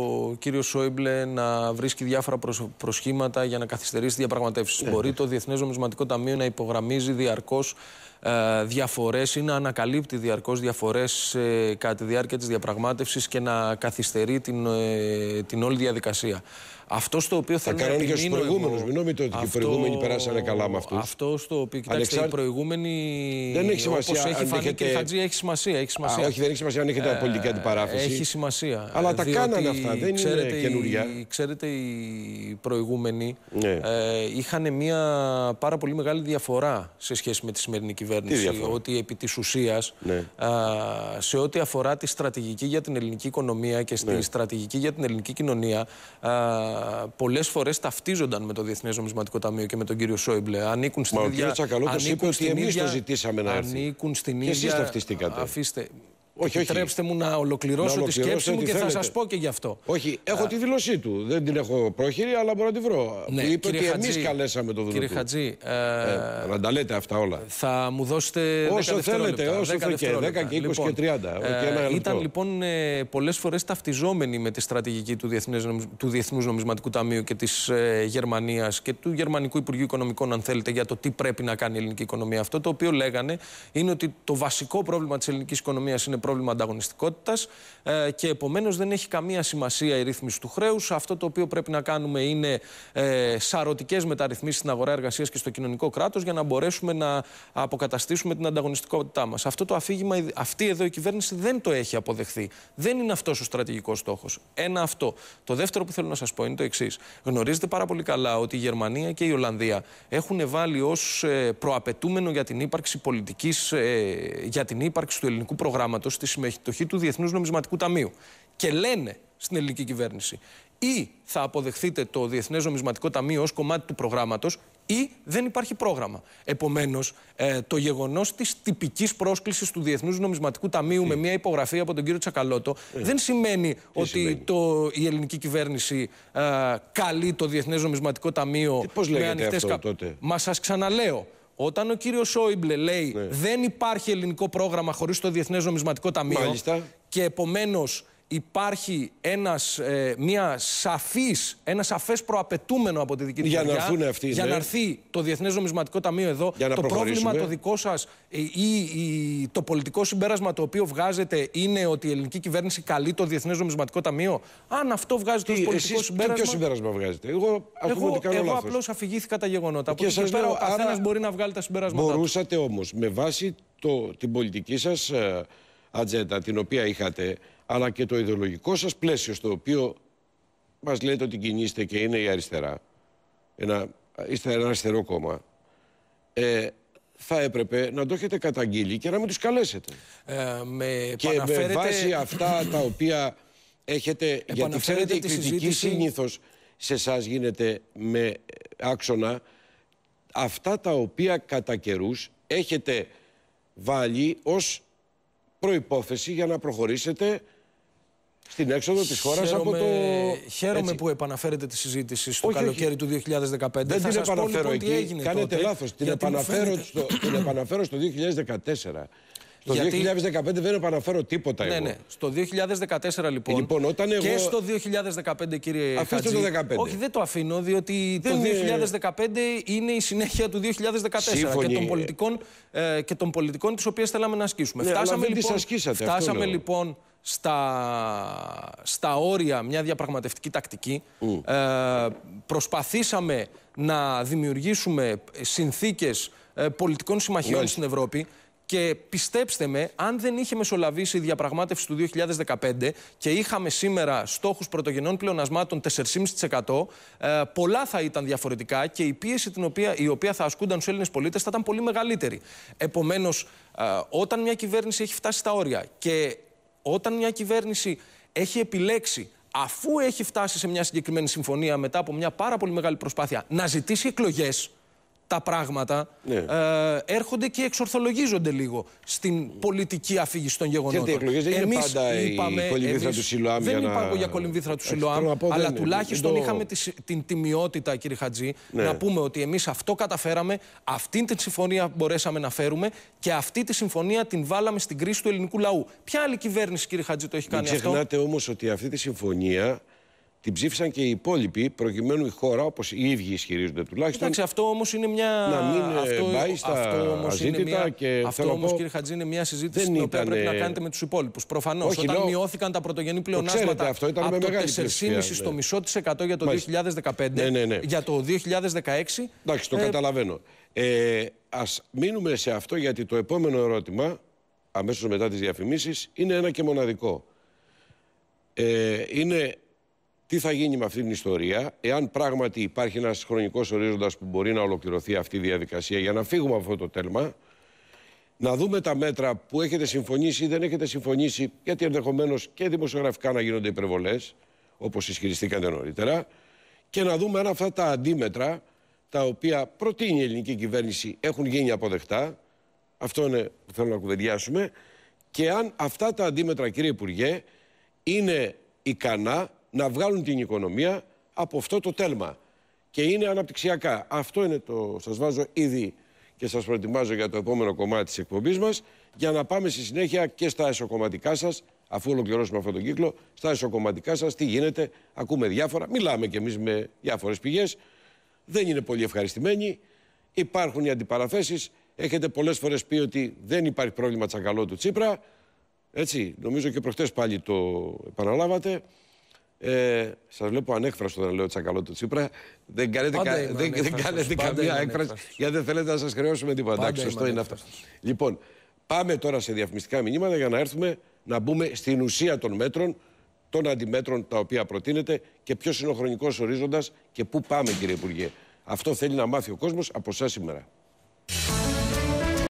ο κύριος Σόιμπλε να βρίσκει διάφορα προσχήματα για να καθυστερήσει διαπραγματεύσεις. Ναι. Μπορεί το Διεθνές Νομισματικό Ταμείο να υπογραμμίζει διαρκώς ε, διαφορές ή να ανακαλύπτει διαρκώς διαφορές ε, κατά τη διάρκεια της διαπραγμάτευσης και να καθυστερεί την, ε, την όλη διαδικασία. Αυτό στο οποίο θα κάνω και στους προηγούμενους. Μην νομίζετε ότι αυτό... οι προηγούμενοι περάσανε καλά με αυτούς. Αυτό στο οποίο κοιτάξτε, οι προηγούμενοι. Δεν έχει σημασία. Όπως έχει φανεί έχετε... και Χατζή, έχει σημασία. Έχει σημασία. Α, όχι, δεν έχει σημασία αν έχετε ε, πολιτική αντιπαράθεση. Έχει σημασία. Αλλά τα κάνανε αυτά. Δεν ξέρετε, είναι καινούργια. Ξέρετε, οι προηγούμενοι ναι. ε, είχαν μια πάρα πολύ μεγάλη διαφορά σε σχέση με τη σημερινή κυβέρνηση. Ότι επί της ουσίας, ναι. σε ό,τι αφορά τη στρατηγική για την ελληνική οικονομία και στη ναι. στρατηγική για την ελληνική κοινωνία, πολλές φορές ταυτίζονταν με το Διεθνές Νομισματικό Ταμείο και με τον κύριο Σόιμπλε. Ανήκουν στην Μα ίδια. Ο κ. Τσακαλώτο είπε ότι εμείς το ζητήσαμε να έρθει. Ανήκουν στην ίδια. Και εσείς ταυτιστήκατε. Αφήστε. Όχι, Επιτρέψτε μου να ολοκληρώσω, τη σκέψη μου και θέλετε. θα σας πω και γι' αυτό. Όχι, έχω τη δήλωσή του. Δεν την έχω πρόχειρη, αλλά μπορώ να τη βρω. Ναι, είπε ότι εμείς καλέσαμε τον Κύριε Χατζή. Ε, ε, να τα λέτε αυτά όλα. Θα μου δώσετε. Όσο θέλετε, όσο θέλετε. 10 και 20 λοιπόν, και 30. Ε, ήταν λοιπόν ε, πολλές φορές ταυτιζόμενοι με τη στρατηγική του, Διεθνές, του Διεθνούς Νομισματικού Ταμείου και της ε, Γερμανίας και του Γερμανικού Υπουργείου Οικονομικών, αν θέλετε, για το τι πρέπει να κάνει η ελληνική οικονομία. Αυτό το οποίο λέγανε είναι ότι το βασικό πρόβλημα της ελληνικής οικονομίας είναι πρόβλημα ανταγωνιστικότητας ε, και επομένως δεν έχει καμία σημασία η ρύθμιση του χρέους. Αυτό το οποίο πρέπει να κάνουμε είναι ε, σαρωτικές μεταρρυθμίσεις στην αγορά εργασίας και στο κοινωνικό κράτος για να μπορέσουμε να αποκαταστήσουμε την ανταγωνιστικότητά μας. Αυτό το αφήγημα, αυτή εδώ η κυβέρνηση δεν το έχει αποδεχθεί. Δεν είναι αυτός ο στρατηγικός στόχος. Ένα αυτό. Το δεύτερο που θέλω να σας πω είναι το εξής. Γνωρίζετε πάρα πολύ καλά ότι η Γερμανία και η Ολλανδία έχουν βάλει ως ε, προαπαιτούμενο για την ύπαρξη πολιτικής, ε, για την ύπαρξη του ελληνικού προγράμματος τη συμμετοχή του Διεθνούς Νομισματικού Ταμείου. Και λένε στην ελληνική κυβέρνηση ή θα αποδεχθείτε το Διεθνές Νομισματικό Ταμείο ως κομμάτι του προγράμματος ή δεν υπάρχει πρόγραμμα. Επομένως, ε, το γεγονός της τυπικής πρόσκλησης του Διεθνούς Νομισματικού Ταμείου με μια υπογραφή από τον κύριο Τσακαλώτο ε. δεν σημαίνει ότι Το, η ελληνική κυβέρνηση ε, καλεί το Διεθνές Νομισματικό Ταμείο πώς με ανοιχτές αυτό, τότε; Μα σας ξαναλέω, όταν ο κύριος Σόιμπλε λέει ναι. δεν υπάρχει ελληνικό πρόγραμμα χωρίς το Διεθνές Νομισματικό Ταμείο Μάλιστα. και επομένως υπάρχει ένας, ε, μια σαφής, ένα σαφές προαπαιτούμενο από τη δική του για, να, αυτοί, για ναι. να έρθει το Διεθνές Νομισματικό Ταμείο εδώ. το πρόβλημα το δικό σας ε, ή, ή, το πολιτικό συμπέρασμα το οποίο βγάζετε είναι ότι η ελληνική κυβέρνηση καλεί το Διεθνές Νομισματικό Ταμείο; Αν αυτό βγάζετε ως πολιτικό εσείς, συμπέρασμα... ποιο συμπέρασμα βγάζετε; Εγώ, εγώ, ότι κάνω εγώ απλώς αφηγήθηκα τα γεγονότα. Από εκεί πέρα ο καθένας μπορεί να βγάλει τα συμπέρασματα. Μπορούσατε όμως με βάση το, την πολιτική σας ε, ατζέντα την οποία είχατε αλλά και το ιδεολογικό σας πλαίσιο στο οποίο μας λέτε ότι κινείστε και είναι η αριστερά, ένα, είστε ένα αριστερό κόμμα, ε, θα έπρεπε να το έχετε καταγγείλει και να μην τους καλέσετε. Ε, με και με βάση αυτά τα οποία έχετε, γιατί ξέρετε η κριτική συζήτηση... συνήθως σε εσάς γίνεται με άξονα αυτά τα οποία κατά καιρούς έχετε βάλει ως προϋπόθεση για να προχωρήσετε στην έξοδο της χώρας από το. Χαίρομαι Έτσι. που επαναφέρετε τη συζήτηση στο όχι, καλοκαίρι του 2015. Δεν Θα την επαναφέρω λοιπόν εκεί. Κάνετε λάθος. Την, επαναφέρω στο, την επαναφέρω στο 2014. Στο Γιατί... 2015 δεν επαναφέρω τίποτα ναι, εγώ. Ναι, στο 2014 λοιπόν. Ε, λοιπόν όταν εγώ... Και στο 2015 κύριε Αφήστε Χατζή, το 2015. Όχι δεν το αφήνω διότι δεν το 2015 είναι η συνέχεια του 2014 και των πολιτικών, ε, και των πολιτικών τις οποίες θέλαμε να ασκήσουμε. Ναι, φτάσαμε λοιπόν, φτάσαμε λοιπόν στα, στα όρια μια διαπραγματευτική τακτική. Ε, προσπαθήσαμε να δημιουργήσουμε συνθήκες ε, πολιτικών συμμαχιών στην Ευρώπη και πιστέψτε με, αν δεν είχε μεσολαβήσει η διαπραγμάτευση του 2015 και είχαμε σήμερα στόχους πρωτογενών πλεονασμάτων 4,5%, ε, πολλά θα ήταν διαφορετικά και η πίεση την οποία, η οποία θα ασκούνταν στους Έλληνες πολίτες θα ήταν πολύ μεγαλύτερη. Επομένως, ε, όταν μια κυβέρνηση έχει φτάσει στα όρια και όταν μια κυβέρνηση έχει επιλέξει αφού έχει φτάσει σε μια συγκεκριμένη συμφωνία μετά από μια πάρα πολύ μεγάλη προσπάθεια να ζητήσει εκλογές τα πράγματα ναι. ε, έρχονται και εξορθολογίζονται λίγο στην πολιτική αφήγηση των γεγονότων. Γιατί οι εκλογές δεν είναι πάντα είπαμε, η κολυμβήθρα του Σιλοάμ. Δεν να... είπα για κολυμβήθρα του Σιλοάμ, αλλά τουλάχιστον το... είχαμε τη, την τιμιότητα, κύριε Χατζή, ναι. να πούμε ότι εμείς αυτό καταφέραμε, αυτή την συμφωνία μπορέσαμε να φέρουμε και αυτή τη συμφωνία την βάλαμε στην κρίση του ελληνικού λαού. Ποια άλλη κυβέρνηση, κύριε Χατζή, το έχει κάνει αυτό; Μην ξεχνάτε όμως ότι αυτή τη συμφωνία την ψήφισαν και οι υπόλοιποι, προκειμένου η χώρα, όπως οι ίδιοι ισχυρίζονται τουλάχιστον. Εντάξει, αυτό όμως είναι μια. Να μην ε, αυτό, πάει στα αυτό όμως είναι μια... και Αυτό όμως, κύριε Χατζή, είναι μια συζήτηση την οποία πρέπει να κάνετε με τους υπόλοιπους. Προφανώς. Όταν λέω... μειώθηκαν τα πρωτογενή πλεονάσματα αυτό ήταν από το 4,5% στο μισό τη εκατό για το 2015, ναι, ναι, ναι. για το 2016. Εντάξει, το ε... καταλαβαίνω. Ε, Α μείνουμε σε αυτό γιατί το επόμενο ερώτημα, αμέσως μετά τις διαφημίσεις, είναι ένα και μοναδικό. Ε, είναι τι θα γίνει με αυτή την ιστορία, εάν πράγματι υπάρχει ένας χρονικός ορίζοντας που μπορεί να ολοκληρωθεί αυτή η διαδικασία για να φύγουμε από αυτό το τέλμα, να δούμε τα μέτρα που έχετε συμφωνήσει ή δεν έχετε συμφωνήσει, γιατί ενδεχομένως και δημοσιογραφικά να γίνονται υπερβολές, όπως ισχυριστήκατε νωρίτερα, και να δούμε αν αυτά τα αντίμετρα, τα οποία προτείνει η ελληνική κυβέρνηση, έχουν γίνει αποδεκτά. Αυτό είναι που θέλω να κουβεντιάσουμε. Και αν αυτά τα αντίμετρα, κύριε Υπουργέ, είναι ικανά να βγάλουν την οικονομία από αυτό το τέλμα. Και είναι αναπτυξιακά. Αυτό είναι το. Σας βάζω ήδη και σας προετοιμάζω για το επόμενο κομμάτι της εκπομπής μας, για να πάμε στη συνέχεια και στα εσωκομματικά σας, αφού ολοκληρώσουμε αυτόν τον κύκλο, στα εσωκομματικά σας, τι γίνεται, ακούμε διάφορα. Μιλάμε κι εμείς με διάφορες πηγές. Δεν είναι πολύ ευχαριστημένοι. Υπάρχουν οι αντιπαραθέσεις. Έχετε πολλές φορές πει ότι δεν υπάρχει πρόβλημα τσακαλό του Τσίπρα. Έτσι, νομίζω και προχτές πάλι το επαναλάβατε. Ε, Σας βλέπω ανέκφραστο να λέω τσακαλό του Τσίπρα. Δεν κάνετε, κα... δεν, δεν κάνετε καμία έκφραση γιατί δεν θέλετε να σας χρεώσουμε τίποτα. Εντάξει, σωστό είναι αυτό. Λοιπόν, πάμε τώρα σε διαφημιστικά μηνύματα για να έρθουμε να μπούμε στην ουσία των μέτρων, των αντιμέτρων τα οποία προτείνετε και ποιος είναι ο χρονικός ορίζοντας και πού πάμε, κύριε Υπουργέ. Αυτό θέλει να μάθει ο κόσμος από εσάς σήμερα.